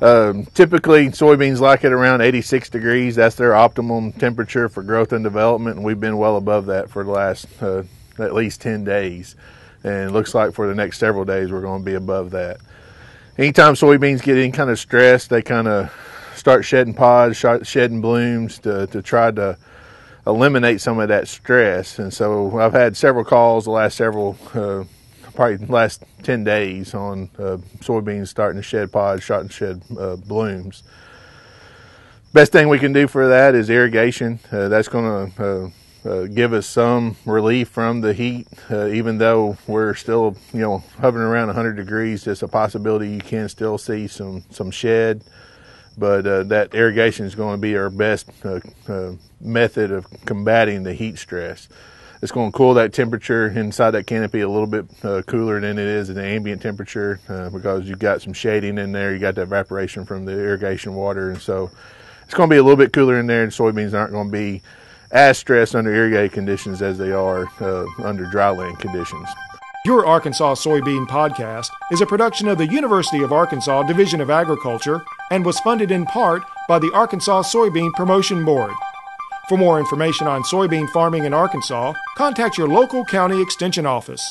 Um, typically, soybeans like it around 86 degrees. That's their optimum temperature for growth and development, and we've been well above that for the last uh, at least 10 days. And it looks like for the next several days, we're going to be above that. Anytime soybeans get any kind of stress, they kind of start shedding pods, shedding blooms to, to try to eliminate some of that stress. And so I've had several calls the last several uh, probably last 10 days on uh, soybeans starting to shed pods, starting to shed uh, blooms. Best thing we can do for that is irrigation. Uh, that's going to uh, uh, give us some relief from the heat, uh, even though we're still, you know, hovering around 100 degrees. There's a possibility you can still see some some shed, but that irrigation is going to be our best method of combating the heat stress it's going to cool that temperature inside that canopy a little bit uh, cooler than it is at the ambient temperature uh, because you've got some shading in there. You got the evaporation from the irrigation water, and so it's going to be a little bit cooler in there. And soybeans aren't going to be as stressed under irrigated conditions as they are uh, under dryland conditions. Your Arkansas Soybean Podcast is a production of the University of Arkansas Division of Agriculture and was funded in part by the Arkansas Soybean Promotion Board. For more information on soybean farming in Arkansas, contact your local county extension office.